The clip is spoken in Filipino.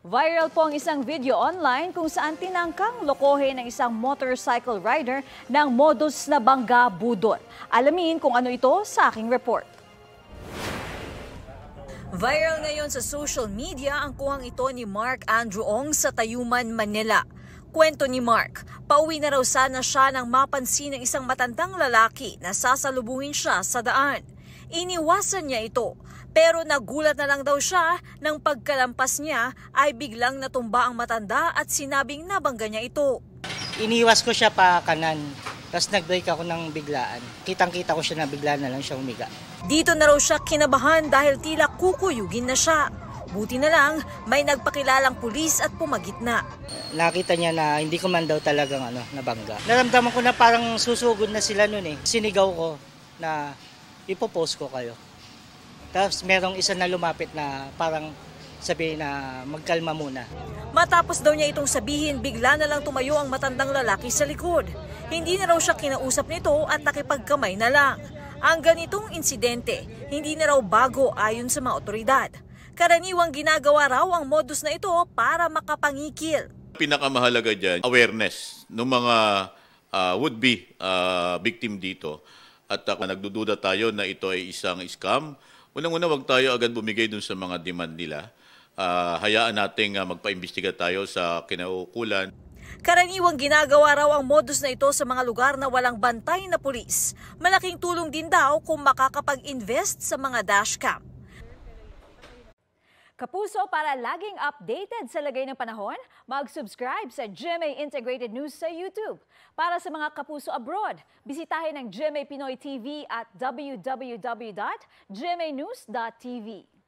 Viral po ang isang video online kung saan tinangkang lokohin ng isang motorcycle rider ng modus na bangga budol. Alamin kung ano ito sa aking report. Viral ngayon sa social media ang kuhang ito ni Mark Andrew Ong sa Tayuman, Manila. Kwento ni Mark, pauwi na raw sana siya nang mapansin ng isang matandang lalaki na sasalubungin siya sa daan. Iniwasan niya ito, pero nagulat na lang daw siya nang pagkalampas niya ay biglang natumba ang matanda at sinabing nabangga niya ito. Iniwas ko siya pa kanan, tapos nag-brake ako ng biglaan. Kitang-kita ko siya na bigla na lang siya umiga. Dito na raw siya kinabahan dahil tila kukuyugin na siya. Buti na lang, may nagpakilalang pulis at pumagit na. Nakita niya na hindi ko man daw talagang ano, nabangga. Naramdaman ko na parang susugod na sila noon eh. Sinigaw ko na ipopost ko kayo. Tapos merong isa na lumapit na parang sabi na magkalma muna. Matapos daw niya itong sabihin, bigla na lang tumayo ang matandang lalaki sa likod. Hindi na raw siya kinausap nito at nakipagkamay na lang. Ang ganitong insidente, hindi na raw bago ayon sa mga otoridad. Karaniwang ginagawa raw ang modus na ito para makapangikil. Pinakamahalaga dyan, awareness ng mga uh, would-be uh, victim dito. At uh, nagdududa tayo na ito ay isang scam. Unang-una, wag tayo agad bumigay dun sa mga demand nila. Uh, hayaan nating uh, magpaimbestiga tayo sa kinaukulan. Karaniwang ginagawa raw ang modus na ito sa mga lugar na walang bantay na pulis. Malaking tulong din daw kung makakapag-invest sa mga dashcam. Kapuso, para laging updated sa lagay ng panahon, mag-subscribe sa GMA Integrated News sa YouTube. Para sa mga kapuso abroad, bisitahin ang GMA Pinoy TV at www.gmanews.tv.